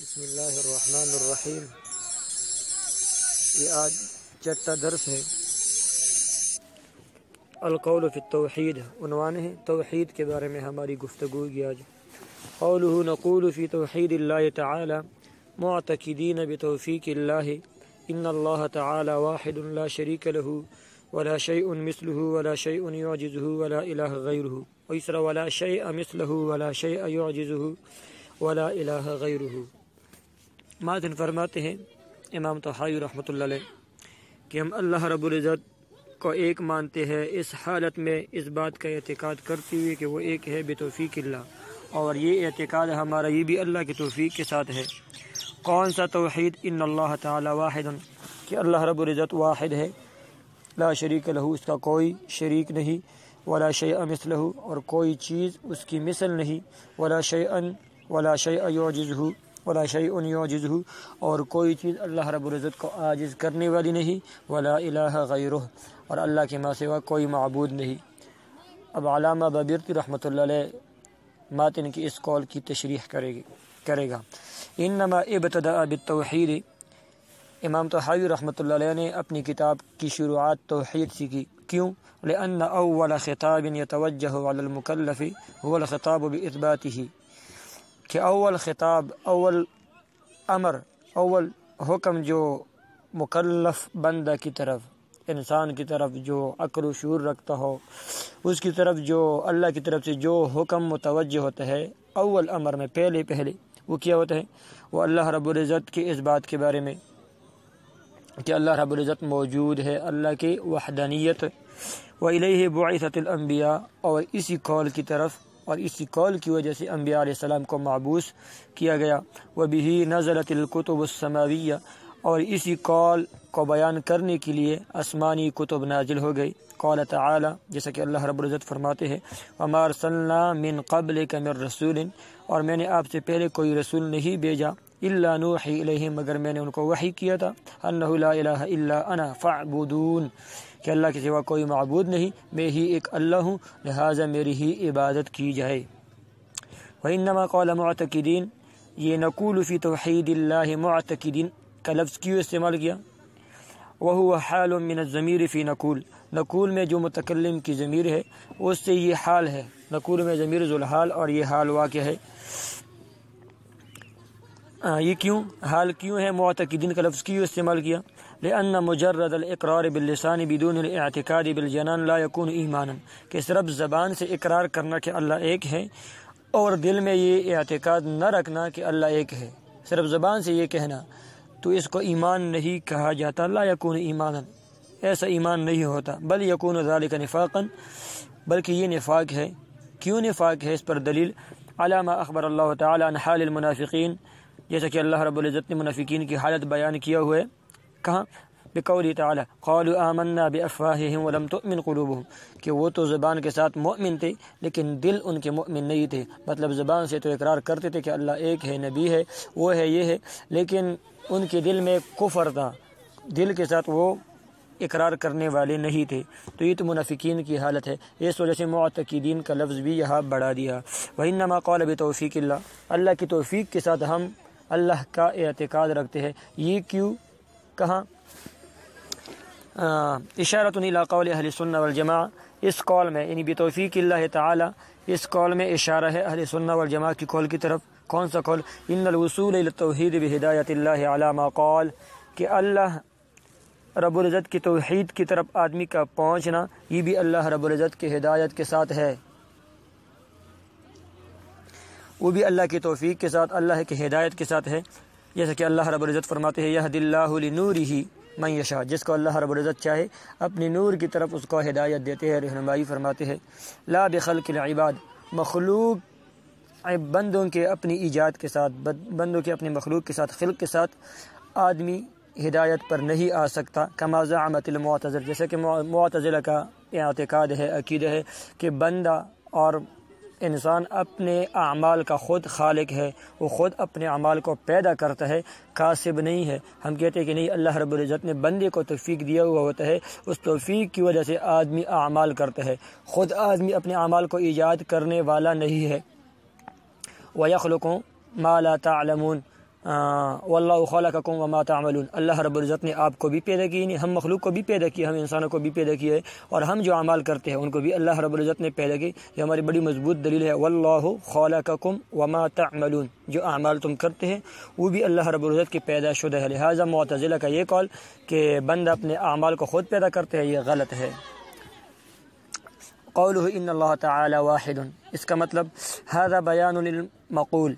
بسم اللہ الرحمن الرحیم۔ یہ آج چٹا درس ہے۔ القول فی التوحید، عنوان ہے توحید کے بارے میں ہماری گفتگو کی آج۔ قوله نقول فی توحید اللہ تعالی، معتقدین بتوفیق اللہ، ان اللہ تعالی واحد لا شریک له، ولا شيء مثله، ولا شيء يعجزه ولا إله غيره ويسر ولا شيء مثله، ولا شيء يعجزه ولا الہ غیرہ ماتن فرماتے ہیں، امام طحائی رحمۃ اللہ علیہ، کہ ہم اللہ رب العزت کو ایک مانتے ہیں، اس حالت میں اس بات کا اعتقاد کرتے ہوئے کہ وہ ایک ہے بتوفیق اللہ، اور یہ اعتقاد ہمارا، یہ بھی اللہ کی توفیق کے ساتھ ہے۔ کون سا توحید؟ ان اللہ تعالی واحد، کہ اللہ رب العزت واحد ہے۔ لا شریک لہو، اس کا کوئی شریک نہیں۔ ولا شیء مثلہ اور کوئی چیز اس کی مثل نہیں۔ ولا شیئا، ولا شیء یعجزہ ولا شیء یعجزہ، اور کوئی چیز اللہ رب العزت کو عاجز کرنے والی نہیں، ولا الہ غیرہ، اور اللہ کے ماں سوا کوئی معبود نہیں۔ اب علامہ ببرتی رحمۃ اللہ علیہ ماتن کی اس قول کی تشریح کرے گی کرے گا۔ انما ابتدا بالتوحید۔ امام طحاوی رحمۃ اللہ علیہ نے اپنی کتاب کی شروعات توحید سے کی۔ کیوں؟ لأن اول خطاب يتوجه على المكلف هو الخطاب باثباته کہ اول خطاب، اول امر، اول حکم جو مکلف بندہ کی طرف، انسان کی طرف جو عقل و شعور رکھتا ہو، اس کی طرف جو اللہ کی طرف سے جو حکم متوجہ ہوتا ہے، اول امر میں پہلے پہلے وہ کیا ہوتا ہے؟ وہ اللہ رب العزت کے اس بات کے بارے میں کہ اللہ رب العزت موجود ہے، اللہ کی وحدانیت و علیہ بعثت الانبیاء اور اسی قول کی طرف اور اسی قول کی وجہ سے انبیاء علیہ السلام کو معبوس کیا گیا۔ وہ بھی نزلت القتب السماویہ اور اسی قول کو بیان کرنے کے لیے آسمانی کتب نازل ہو گئی قول تعالی، جیسا کہ اللہ رب العزت فرماتے ہیں عمار صلی من قبل من رسول، اور میں نے آپ سے پہلے کوئی رسول نہیں بھیجا۔ اللہ نوحی الیہ مگر میں نے ان کو وحی کیا تھا انہ لا الہ الا انا فاعبدون۔ کہ اللہ کے سوا کوئی معبود نہیں، میں ہی ایک اللہ ہوں، لہٰذا میری ہی عبادت کی جائے۔ وَإِنَّمَا قَالَ مُعْتَقِدِينَ، یہ نقول فی توحید اللہ معتقدین کا لفظ کیوں استعمال کیا؟ وَهُوَ حَالٌ مِّنَ الزَّمِيرِ فی نقول۔ نقول میں جو متکلم کی ضمیر ہے، اس سے یہ حال ہے۔ نقول میں ضمیر ذوالحال اور یہ حال واقع ہے۔ یہ کیوں؟ حال کیوں ہے معتقدین کا لفظ کیوں استعمال کیا؟ لأن مجرد الاقرار باللسان بدون الاعتقاد بالجنان لا يكون ایمانا. کہ صرف زبان سے اقرار کرنا کہ اللہ ایک ہے اور دل میں یہ اعتقاد نہ رکھنا کہ اللہ ایک ہے. صرف زبان سے یہ کہنا، تو اس کو ایمان نہیں کہا جاتا، لا يكون ایمانا. ایسا ایمان نہیں ہوتا. بل يكون ذلك نفاقا. بلکہ یہ نفاق ہے. کیوں نفاق ہے؟ اس پر دلیل. علامہ اخبر اللہ تعالی عن حال المنافقین جیسا کہ اللہ رب العزت نے منافقین کی حالت بیان کیا ہوئے۔ کہاں؟ بقولی تعالی، قالوا آمنا بافواههم ولم تؤمن قلوبهم۔ کہ وہ تو زبان کے ساتھ مؤمن تھے، لیکن دل ان کے مؤمن نہیں تھے۔ مطلب زبان سے تو اقرار کرتے تھے کہ اللہ ایک ہے، نبی ہے، وہ ہے، یہ ہے۔ لیکن ان کے دل میں کفر تھا۔ دل کے ساتھ وہ اقرار کرنے والے نہیں تھے۔ تو یہ تو منافقین کی حالت ہے۔ اس وجہ سے معتقدین کا لفظ بھی یہاں بڑھا دیا۔ وَإِنَّمَا قَالَ بِتَوْفِيقِ اللہ اللہ کی توفیق کے ساتھ ہم اللہ کا اعتقاد رکھتے ہیں۔ یہ کیوں؟ کہاں؟ اشارت الى قول اہل سنہ والجماع اس قول میں یعنی بتوفیق اللہ تعالی، اس قول میں اشارہ ہے اہل سنہ والجماع کی قول کی طرف۔ کون سا قول؟ ان الوصول الى التوحید بہدایت اللہ علی ما قال۔ کہ اللہ رب العزت کی توحید کی طرف آدمی کا پہنچنا، یہ بھی اللہ رب العزت کی ہدایت کے ساتھ ہے۔ وہ بھی اللہ کی توفیق کے ساتھ، اللہ کی ہدایت کے ساتھ ہے۔ جیسا کہ اللہ رب العزت فرماتے ہیں یہد اللہ لنورہ من یشاء۔ جس کو اللہ رب العزت چاہے، اپنی نور کی طرف اس کو ہدایت دیتے ہیں، رہنمائی فرماتے ہیں۔ لا بخلق العباد، مخلوق بندوں کے اپنی ایجاد کے ساتھ، بندوں کے اپنی مخلوق کے ساتھ، خلق کے ساتھ آدمی ہدایت پر نہیں آ سکتا۔ کما زعمت المعتزل جیسے کہ معتزلہ کا اعتقاد ہے، عقیدہ ہے کہ بندہ اور انسان اپنے اعمال کا خود خالق ہے، وہ خود اپنے اعمال کو پیدا کرتا ہے، کاسب نہیں ہے۔ ہم کہتے ہیں کہ نہیں، اللہ رب العزت نے بندے کو توفیق دیا ہوا ہوتا ہے، اس توفیق کی وجہ سے آدمی اعمال کرتا ہے۔ خود آدمی اپنے اعمال کو ایجاد کرنے والا نہیں ہے۔ وہ مَا مالا تَعْلَمُونَ۔ واللہ خلقکم وما تعملون۔ اللہ رب العزت نے آپ کو بھی پیدا کی نہیں ہم مخلوق کو بھی پیدا کی، ہم انسانوں کو بھی پیدا کیا ہے، اور ہم جو اعمال کرتے ہیں، ان کو بھی اللہ رب العزت نے پیدا کی، یہ ہماری بڑی مضبوط دلیل ہے۔ واللہ خلقکم وما تعملون۔ جو اعمال تم کرتے ہیں، وہ بھی اللہ رب العزت کی پیدا شدہ ہے۔ لہٰذا معتزلہ کا یہ قول کہ بندہ اپنے اعمال کو خود پیدا کرتے ہیں یہ غلط ہے۔ قوله ان اللہ تعالی واحد۔ اس کا مطلب هذا بیان للمقول۔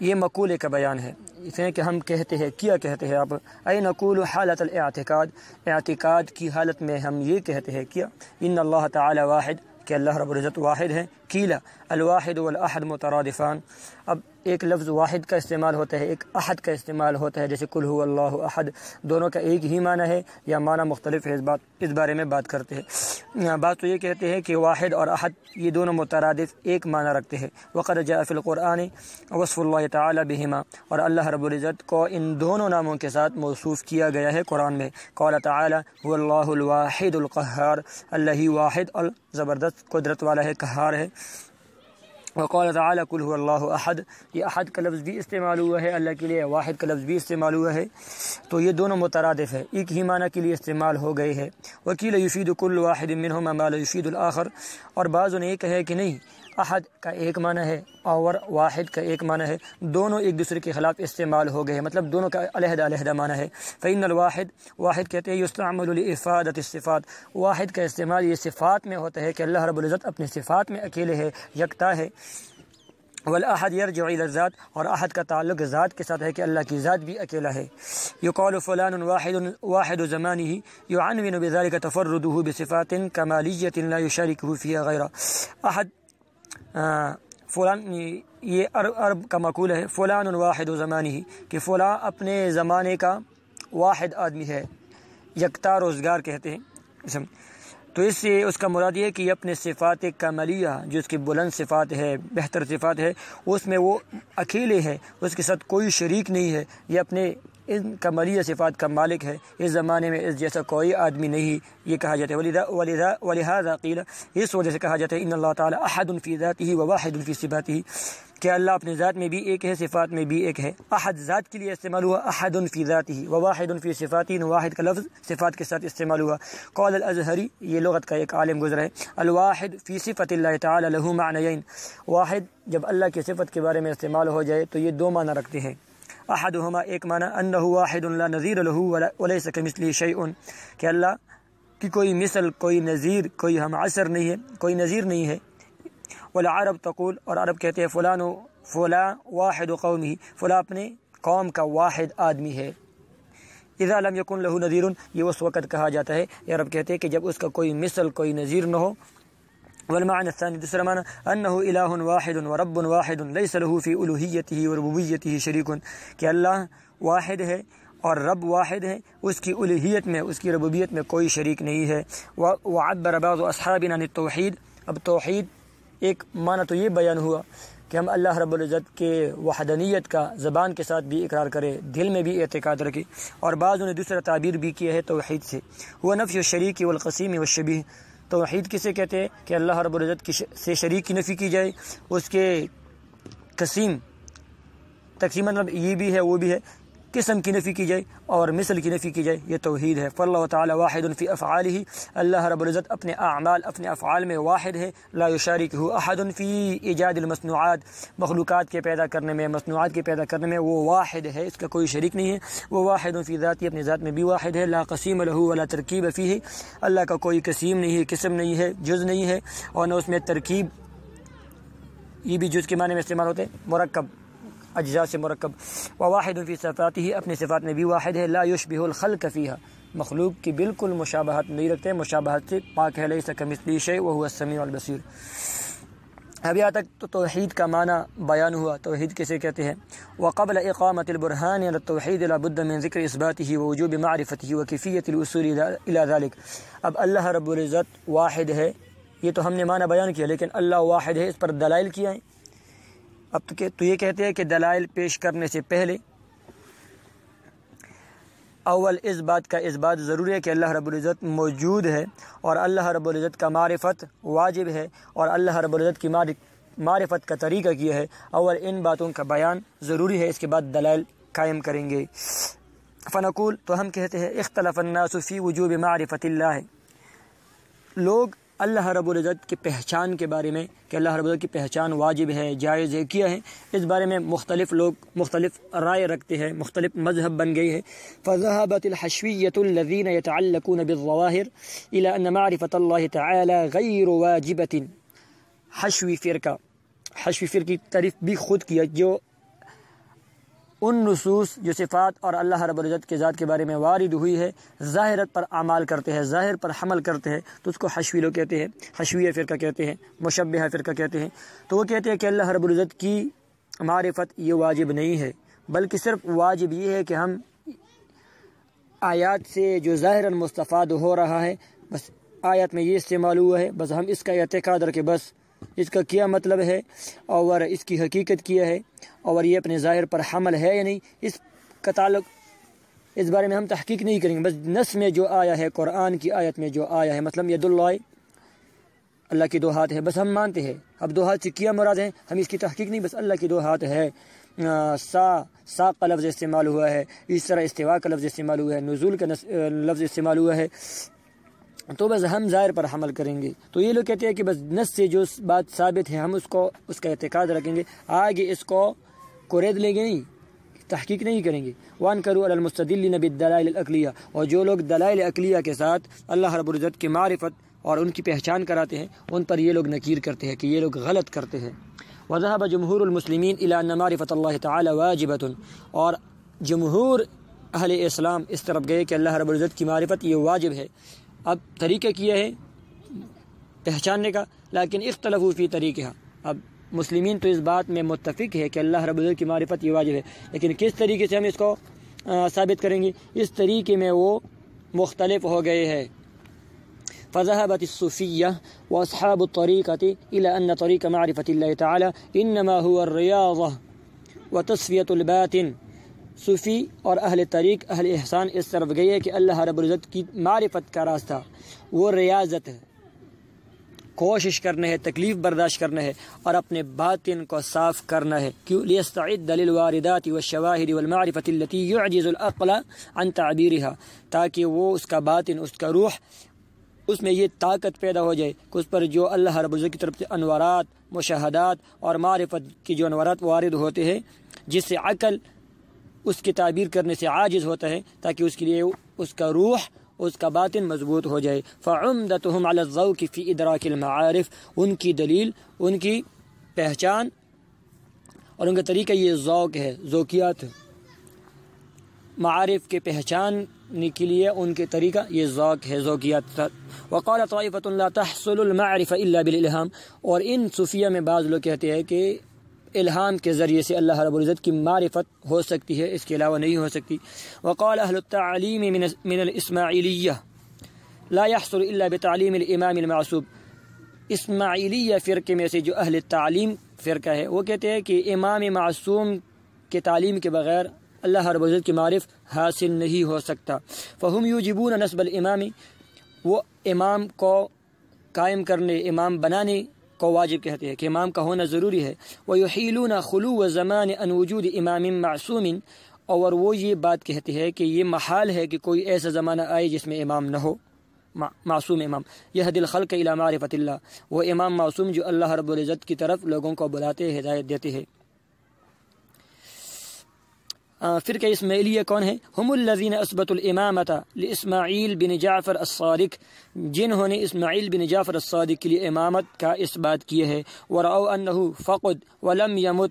یہ مقولے کا بیان ہے۔ اس کہ ہم کہتے ہیں، کیا کہتے ہیں آپ؟ اے نقول حالت الاعتقاد۔ اعتقاد کی حالت میں ہم یہ کہتے ہیں، کیا؟ ان اللہ تعالی واحد، کہ اللہ رب العزت واحد ہے۔ کیلا الواحد والاحد مترادفان. اب ایک لفظ واحد کا استعمال ہوتا ہے، ایک احد کا استعمال ہوتا ہے، جیسے کل ہو اللہ احد. دونوں کا ایک ہی معنی ہے یا معنی مختلف ہے، اس بات، اس بارے میں بات کرتے ہیں۔ بات تو یہ کہتے ہیں کہ واحد اور احد، یہ دونوں مترادف ایک معنی رکھتے ہیں۔ وقر جاء فی القرآن وصف اللہ تعالی بہما اور اللہ رب العزت کو ان دونوں ناموں کے ساتھ موصوف کیا گیا ہے قرآن میں۔ قال تعالی هو اللہ الواحد القہار اللہ واحد الزبردست قدرت والا ہے، قہار ہے۔ وقال تعالی کل هو اللہ احد، یہ احد کا لفظ بھی استعمال ہوا ہے، اللہ کے لیے واحد کا لفظ بھی استعمال ہوا ہے۔ تو یہ دونوں مترادف ہے ایک ہی معنی کے لیے استعمال ہو گئے ہے وکیل یفید کل واحد منہما مال لا یفید الاخر، اور بعضوں نے یہ کہا ہے کہ نہیں احد کا ایک معنی ہے، اور واحد کا ایک معنی ہے۔ دونوں ایک دوسرے کے خلاف استعمال ہو گئے ہیں۔ مطلب دونوں کا علیحدہ علیحدہ معنی ہے۔ فعین الواحد، واحد کہتے ہیں یستعمل الافادت الصفات۔ واحد کا استعمال یہ صفات میں ہوتا ہے کہ اللہ رب العزت اپنے صفات میں اکیلے ہے، یکتا ہے۔ والاحد يرجع الى الذات، اور احد کا تعلق ذات کے ساتھ ہے کہ اللہ کی ذات بھی اکیلا ہے۔ يقال فلان واحد واحد زمانه يعنون بذلك تفرده بصفات كماليه لا يشاركه فيها غيره۔ احد فلان، یہ عرب عرب کا مقول ہے، فلان واحد و زمانی ہی کہ فلاں اپنے زمانے کا واحد آدمی ہے، یکتا روزگار کہتے ہیں۔ اچھا، تو اس سے اس کا مراد یہ ہے کہ یہ اپنے صفات کملیہ، جو اس کی بلند صفات ہے، بہتر صفات ہے، اس میں وہ اکیلے ہے اس کے ساتھ کوئی شریک نہیں ہے، یہ اپنے ان کملیہ صفات کا مالک ہے۔ اس زمانے میں اس جیسا کوئی آدمی نہیں۔ یہ کہا جاتا ہے۔ ولہذا قیل اس وجہ سے کہا جاتا ہے، ان اللہ تعالیٰ احد فی ذاتی و واحد فی صفاتی کہ اللہ اپنے ذات میں بھی ایک ہے، صفات میں بھی ایک ہے۔ احد ذات کے لیے استعمال ہوا، احد فی ذاتی و واحد فی صفاتی واحد کا لفظ صفات کے ساتھ استعمال ہوا۔ قول الازہری، یہ لغت کا ایک عالم گزرا ہے۔ الواحد فی صفت اللہ تعالی له معنیین۔ واحد جب اللہ کی صفت کے بارے میں استعمال ہو جائے تو یہ دو معنی رکھتے ہیں۔ احدهما ایک معنی انه واحد لا نظیر له وليس كمثله شيء کہ اللہ کی کوئی مثل، کوئی نظیر، کوئی ہم عصر نہیں ہے، کوئی نظیر نہیں ہے۔ والعرب تقول، اور عرب کہتے ہیں فلان فلاں واحد قومی فلاں اپنے قوم کا واحد آدمی ہے۔ اذا لم يكن له نذیر یہ اس وقت کہا جاتا ہے۔ یہ عرب کہتے ہیں کہ جب اس کا کوئی مثل، کوئی نظیر نہ ہو والمعنى الثاني دوسرا معنی انه اله واحد ورب واحد ليس له في الوهيته وربوبيته شريك. کہ اللہ واحد ہے اور رب واحد ہے، اس کی الوہیت میں، اس کی ربوبیت میں کوئی شریک نہیں ہے. وعبر بعض اصحابنا عن التوحید. اب توحید ایک معنی تو یہ بیان ہوا کہ ہم اللہ رب العزت کے وحدانیت کا زبان کے ساتھ بھی اقرار کرے دل میں بھی اعتقاد رکھے اور بعض نے دوسرا تعبیر بھی کیا ہے توحید سے. وہ نفی الشریک والقسیم والشبیہ. توحید کسے کہتے ہیں؟ کہ اللہ رب العزت کی سے شریک کی نفی کی جائے، اس کے قسیم تقسیم مطلب یہ بھی ہے، وہ بھی ہے۔ قسم کی نفی کی جائے اور مثل کی نفی کی جائے، یہ توحید ہے۔ فاللہ تعالی واحد فی افعاله۔ اللہ رب العزت اپنے اعمال، اپنے افعال میں واحد ہے۔ لا یشارکہ احد فی ایجاد المصنوعات۔ مخلوقات کے پیدا کرنے میں، مصنوعات کے پیدا کرنے میں وہ واحد ہے، اس کا کوئی شریک نہیں ہے۔ وہ واحد فی ذاتی اپنے ذات میں بھی واحد ہے۔ لا قسیم له ولا ترکیب فیہ۔ اللہ کا کوئی قسیم نہیں ہے، قسم نہیں ہے، جز نہیں ہے۔ اور نہ اس میں ترکیب، یہ بھی جز کے معنی میں استعمال ہوتے ہیں، مرکب۔ اجزاء سے مرکب۔ واحد فی صفاتی اپنے صفات میں بھی واحد ہے۔ لا یشبہ الخلق فیہا۔ مخلوق کی بالکل مشابہت نہیں رکھتے، مشابہت سے پاک ہے۔ لیسا کمثلی شیء وهو السمیع البصیر۔ اب یہاں تک تو توحید کا معنی بیان ہوا۔ توحید کسے کہتے ہیں؟ وقبل اقامت البرهان على التوحید، لا بد من ذکر اثباته ووجوب معرفته وكيفيه الوصول الى ذلك اب اللہ رب العزت واحد ہے۔ یہ تو ہم نے معنی بیان کیا، لیکن اللہ واحد ہے، اس پر دلائل کیا ہیں۔ اب تو تو یہ کہتے ہیں کہ دلائل پیش کرنے سے پہلے اول اس بات کا اس بات ضروری ہے کہ اللہ رب العزت موجود ہے اور اللہ رب العزت کا معرفت واجب ہے اور اللہ رب العزت کی معرفت کا طریقہ کیا ہے۔ اور ان باتوں کا بیان ضروری ہے، اس کے بعد دلائل قائم کریں گے۔ فنقول، تو ہم کہتے ہیں اختلاف الناس فی وجوب معرفت اللہ۔ لوگ اللہ رب العزت کی پہچان کے بارے میں کہ اللہ رب العزت کی پہچان واجب ہے، جائز ہے، کیا ہے، اس بارے میں مختلف لوگ مختلف رائے رکھتے ہیں، مختلف مذہب بن گئی ہے۔ فضحبت الحشویت الذین يتعلقون بالظواہر الى ان معرفت اللہ تعالی غیر واجبت حشوی فرقہ، حشوی فرقی تعریف بھی خود کیا، جو ان نصوص جو صفات اور اللہ رب العزت کے ذات کے بارے میں وارد ہوئی ہے، ظاہرت پر اعمال کرتے ہیں، ظاہر پر حمل کرتے ہیں، تو اس کو حشوی لوگ کہتے ہیں، حشویہ فرقہ کہتے ہیں مشبہ فرقہ کہتے ہیں۔ تو وہ کہتے ہیں کہ اللہ رب العزت کی معرفت یہ واجب نہیں ہے، بلکہ صرف واجب یہ ہے کہ ہم آیات سے جو ظاہر مستفاد ہو رہا ہے، بس آیات میں یہ استعمال ہوا ہے، بس ہم اس کا اعتقاد رکھے بس اس کا کیا مطلب ہے اور اس کی حقیقت کیا ہے اور یہ اپنے ظاہر پر حمل ہے یا نہیں، اس کا تعلق اس بارے میں ہم تحقیق نہیں کریں گے۔ بس نس میں جو آیا ہے، قرآن کی آیت میں جو آیا ہے مطلب ید اللہ اللہ کی دو ہاتھ ہے بس ہم مانتے ہیں۔ اب دو ہاتھ سے کیا مراد ہے ہم اس کی تحقیق نہیں، بس اللہ کی دو ہاتھ ہے سا سا کا لفظ استعمال ہوا ہے، اس طرح استوا کا لفظ استعمال ہوا ہے، نزول کا لفظ استعمال ہوا ہے۔ تو بس ہم ظاہر پر حمل کریں گے۔ تو یہ لوگ کہتے ہیں کہ بس نس سے جو بات ثابت ہے، ہم اس کو، اس کا اعتقاد رکھیں گے۔ آگے اس کو قرید لیں گے نہیں، تحقیق نہیں کریں گے۔ وان کرو المستدل نبی دلائل الاقلیہ۔ اور جو لوگ دلائل اقلیہ کے ساتھ اللہ رب العزت کی معرفت اور ان کی پہچان کراتے ہیں، ان پر یہ لوگ نکیر کرتے ہیں کہ یہ لوگ غلط کرتے ہیں۔ وضحب جمہور المسلمین الى معرفت اللہ تعالی واجبۃ۔ اور جمہور اہل اسلام اس طرف گئے کہ اللہ رب العزت کی معرفت یہ واجب ہے۔ اب طریقہ کیا ہے پہچاننے کا، لیکن اختلاف فی طریقہ اب مسلمین تو اس بات میں متفق ہے کہ اللہ رب العزت کی معرفت یہ واجب ہے، لیکن کس طریقے سے ہم اس کو ثابت کریں گے؟ اس طریقے میں وہ مختلف ہو گئے ہیں۔ فذهبت الصوفية وأصحاب الطريقة إلى أن طريق معرفة الله تعالى إنما هو الرياضة وتصفية الباطن۔ صوفی اور اہل طریق، اہل احسان اس طرف گئی ہے کہ اللہ رب العزت کی معرفت کا راستہ، وہ ریاضت ہے۔ کوشش کرنا ہے، تکلیف برداشت کرنا ہے اور اپنے باطن کو صاف کرنا ہے۔ کیوں؟ لیستعد للواردات والشواہد والمعرفت التي يعجز العقل عن تعبیرها، تاکہ وہ اس کا باطن، اس کا روح، اس میں یہ طاقت پیدا ہو جائے کہ اس پر جو اللہ رب العزت کی طرف سے انوارات، مشاہدات اور معرفت کی جو انوارات وارد ہوتے ہیں، جس سے عقل اس کی تعبیر کرنے سے عاجز ہوتا ہے تاکہ اس کے لیے اس کا روح، اس کا باطن مضبوط ہو جائے۔ فعمدتهم على الذوق في ادراك المعارف۔ ان کی دلیل، ان کی پہچان اور ان کا طریقہ یہ ذوق ہے، ذوقیات معارف کے پہچان کے لیے ان کے طریقہ یہ ذوق ہے، ذوقیات وقال طائفة لا تحصل المعرفة الا بالالهام اور ان صوفیہ میں بعض لوگ کہتے ہیں کہ الہام کے ذریعے سے اللہ رب العزت کی معرفت ہو سکتی ہے، اس کے علاوہ نہیں ہو سکتی۔ وقال اہل التعلیم من الاسماعیلیہ، لا يحصل الا بتعلیم الامام المعصوب۔ اسماعیلیہ فرقے میں سے جو اہل تعلیم فرقہ ہے، وہ کہتے ہیں کہ امام معصوم کے تعلیم کے بغیر اللہ رب العزت کی معرف حاصل نہیں ہو سکتا۔ فہم یوجبون نصب الامام، وہ امام کو قائم کرنے، امام بنانے کو واجب کہتے ہیں کہ امام کا ہونا ضروری ہے۔ وہ یحیلون خلو و زمان ان وجود امام معصوم۔ اور وہ یہ بات کہتے ہیں کہ یہ محال ہے کہ کوئی ایسا زمانہ آئے جس میں امام نہ ہو۔ معصوم امام۔ یہ دل خلق الى معرفت اللہ وہ امام معصوم جو اللہ رب العزت کی طرف لوگوں کو بلاتے، ہدایت دیتے ہیں۔ فرقہ اسماعیلیہ کون ہے؟ ہم الزین اسبت الامامت اسماعیل بن جعفر الصادق، جنہوں نے اسماعیل بن جعفر الصادق کے لیے امامت کا اس بات کیے ہے ورعو انہو فقد ولم یمت۔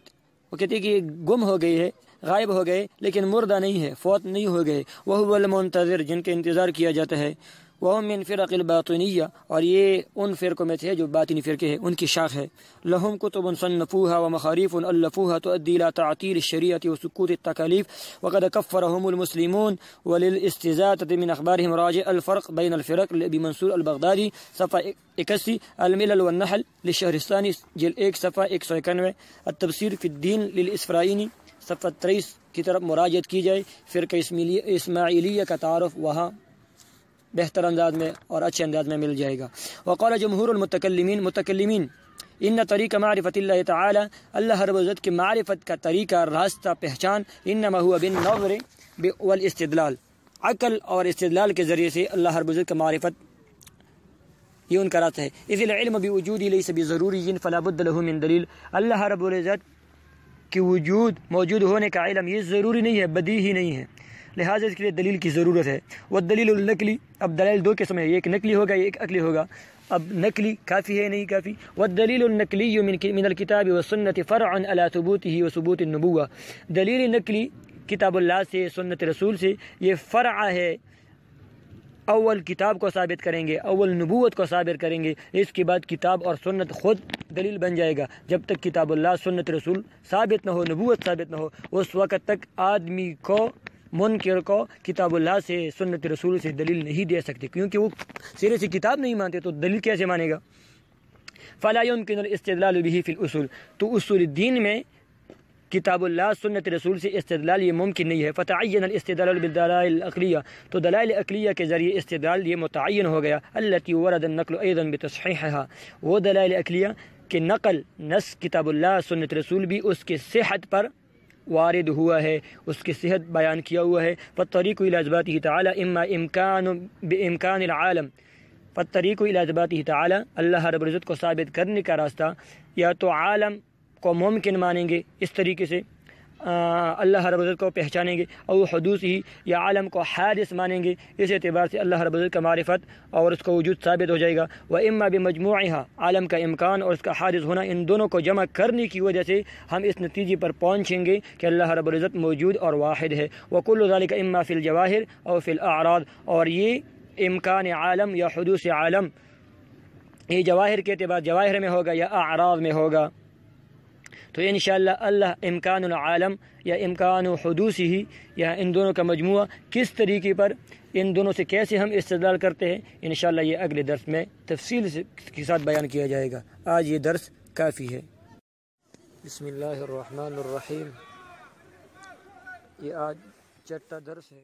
وہ کہتے ہیں کہ گم ہو گئی ہے غائب ہو گئے، لیکن مردہ نہیں ہے، فوت نہیں ہو گئے۔ وہ المنتظر، جن کے انتظار کیا جاتا ہے۔ وہ من فرق الباطنیہ، اور یہ ان فرقوں میں تھے جو باطنی فرقے ہیں، ان کی شاخ ہے۔ لہم کتب صنفوها ومخاريف الفوها تؤدي الى تعطيل الشريعه وسكوت التكاليف وقد كفرهم المسلمون وللاستزاده من اخبارهم راجع الفرق بين الفرق لابي منصور البغدادي صفحه 81 الملل والنحل للشهرستاني جلد 1 صفحه 191 التفسير في الدين للاسفرائيني صفحه 23 کی طرف مراجعت کی جائے۔ فرقہ اسماعیلیہ کا تعارف وہاں بہتر انداز میں اور اچھے انداز میں مل جائے گا۔ وقال جمہور المتکلمین، متکلمین، ان طریق معرفت اللہ تعالی، اللہ رب العزت کی معرفت کا طریقہ، راستہ، پہچان، انما هو بالنظر والاستدلال۔ عقل اور استدلال کے ذریعے سے اللہ رب العزت کا معرفت یہ ان کا راستہ ہے۔ اسی العلم بوجود لیس بضروری فلا بد له من دلیل۔ اللہ رب العزت کی وجود موجود ہونے کا علم یہ ضروری نہیں ہے بدی ہی نہیں ہے۔ لہٰذا اس کے لیے دلیل کی ضرورت ہے۔ وہ دلیل النقلی، اب دلیل دو قسم ہے ایک نقلی ہوگا، ایک عقلی ہوگا۔ اب نقلی کافی ہے، نہیں کافی؟ والدلیل النقلی من الكتاب والسنة فرع على ثبوته وثبوت النبوة۔ دلیل نقلی کتاب اللہ سے، سنت رسول سے، یہ فرع ہے۔ اول کتاب کو ثابت کریں گے، اول نبوت کو ثابت کریں گے۔ اس کے بعد کتاب اور سنت خود دلیل بن جائے گا۔ جب تک کتاب اللہ، سنت رسول ثابت نہ ہو، نبوت ثابت نہ ہو، اس وقت تک آدمی کو منکر کو کتاب اللہ سے، سنت رسول سے دلیل نہیں دے سکتے، کیونکہ وہ سرے سے کتاب نہیں مانتے، تو دلیل کیسے مانے گا؟ فلا يمكن الاستدلال به في الاصول، تو اصول الدین میں کتاب اللہ، سنت رسول سے استدلال یہ ممکن نہیں ہے۔ فتعین الاستدلال بالدلائل الاقلیہ، تو دلائل اقلیہ کے ذریعے استدلال یہ متعین ہو گیا۔ التي ورد النقل ايضا بتصحيحها وہ دلائل اقلیہ کہ نقل، نص کتاب اللہ، سنت رسول بھی اس کے صحت پر وارد ہوا ہے، اس کی صحت بیان کیا ہوا ہے۔ فطریق الاجبات تعالی اما امکان بامکان العالم۔ فطریق الاجبات تعالی اللہ رب العزت کو ثابت کرنے کا راستہ۔ یا تو عالم کو ممکن مانیں گے اس طریقے سے۔ اللہ رب العزت کو پہچانیں گے اور حدوث ہی یا عالم کو حادث مانیں گے، اس اعتبار سے اللہ رب العزت کا معرفت اور اس کا وجود ثابت ہو جائے گا۔ وہ اما بمجموعہ عالم کا امکان اور اس کا حادث ہونا، ان دونوں کو جمع کرنے کی وجہ سے ہم اس نتیجے پر پہنچیں گے کہ اللہ رب العزت موجود اور واحد ہے۔ وہ کل ذالک اما فی الجواہر اور فی الاعراض اور یہ امکان عالم یا حدوث عالم، یہ جواہر کے اعتبار جواہر میں ہوگا یا اعراض میں ہوگا۔ تو انشاءاللہ اللہ امکان العالم یا امکان و حدوث ہی یا ان دونوں کا مجموعہ کس طریقے پر ان دونوں سے کیسے ہم استدلال کرتے ہیں، انشاءاللہ یہ اگلے درس میں تفصیل کے ساتھ بیان کیا جائے گا۔ آج یہ درس کافی ہے۔ بسم اللہ الرحمن الرحیم۔ یہ آج چٹا درس ہے۔